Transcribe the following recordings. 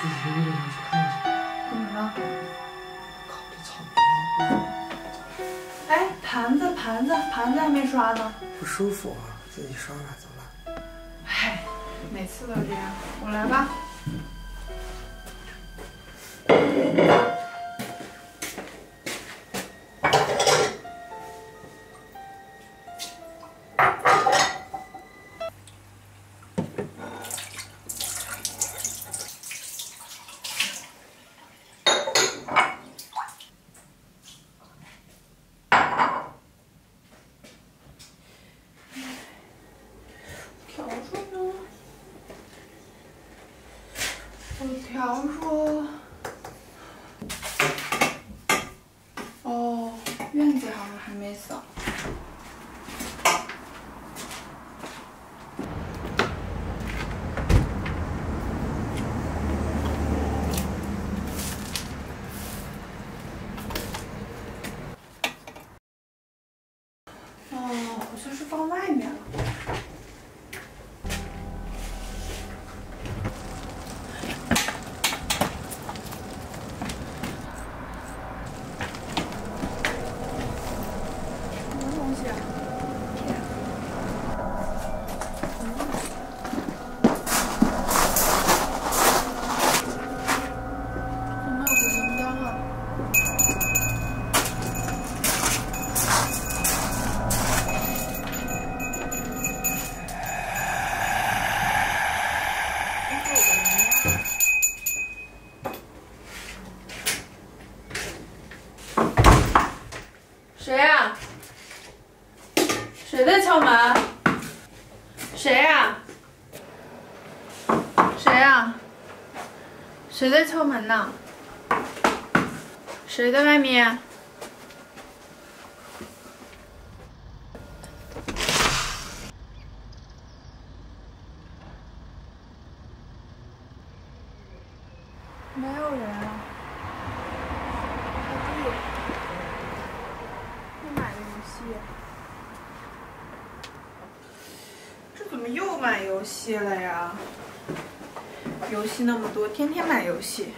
自己一个人去看一下。怎么了？靠，这草。哎，盘子，盘子，盘子还没刷呢。不舒服啊，自己刷吧，走了。哎，每次都这样，我来吧。我笤帚。哦，院子好像还没扫。哦，好像是放外面了。什么东西啊？怎么有个铃铛啊？谁呀、谁在敲门？谁呀、谁呀、谁在敲门呢？谁在外面？没有人啊。快递。又买的游戏，这怎么又买游戏了呀？游戏那么多，天天买游戏。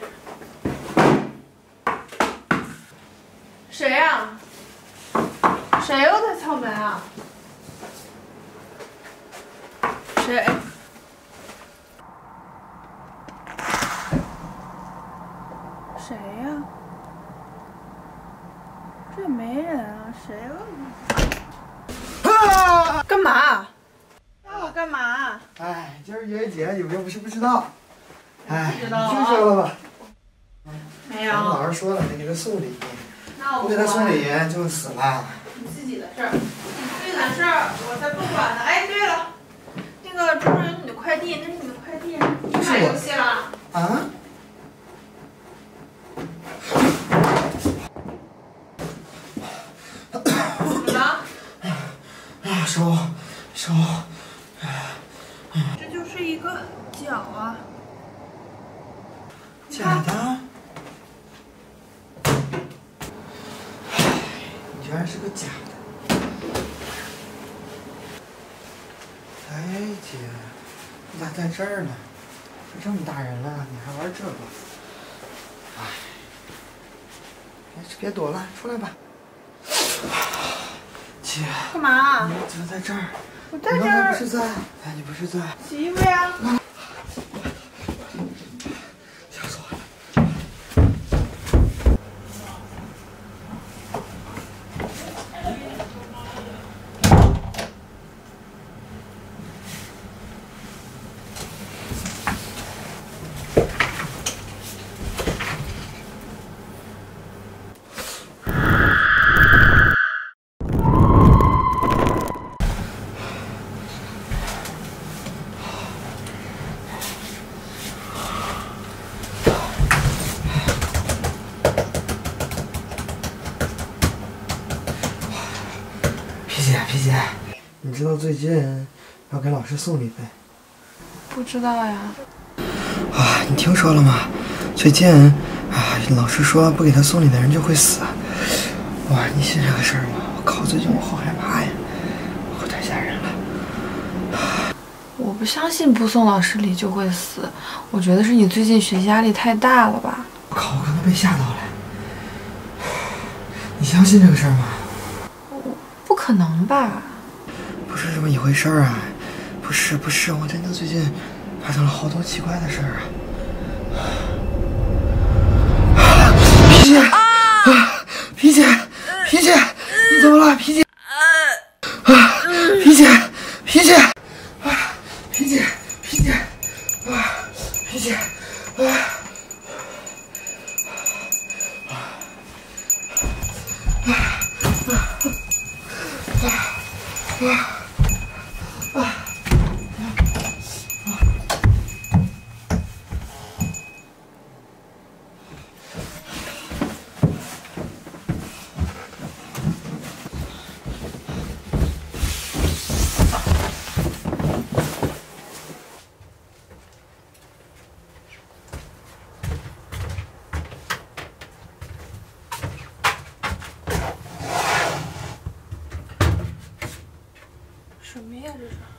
谁呀、谁又在敲门啊？谁？谁呀、这也没人啊，谁啊？干嘛？今儿愚人节，你们又不是不知道。哎，听说了吧？没咱们老师说了，没给他送礼，那不给他送礼就死了。你自己的事儿，你自己的事儿我才不管呢。哎，对了，那个桌上有你的快递，那是你的快递，你买游戏了？啊？怎么了？啊，手，手，这就是一个脚啊。假的。你居然是个假的。哎，姐，你咋在这儿呢？都这么大人了，你还玩这个？哎，别别躲了，出来吧。姐，干嘛？你怎么在这儿？我在这你刚才不儿是在？哎，你不是在？洗衣服呀。吓死我了！皮姐，你知道最近要给老师送礼呗？不知道呀。啊，你听说了吗？最近啊，老师说不给他送礼的人就会死。哇，你信这个事儿吗？我靠，最近我好害怕呀，我太吓人了。我不相信不送老师礼就会死，我觉得是你最近学习压力太大了吧？我靠，我可能被吓到了。你相信这个事儿吗？可能吧？不是这么一回事儿啊！不是不是，我真的最近发生了好多奇怪的事儿啊！皮姐啊，皮姐，皮姐，Oh. 什么呀？这是？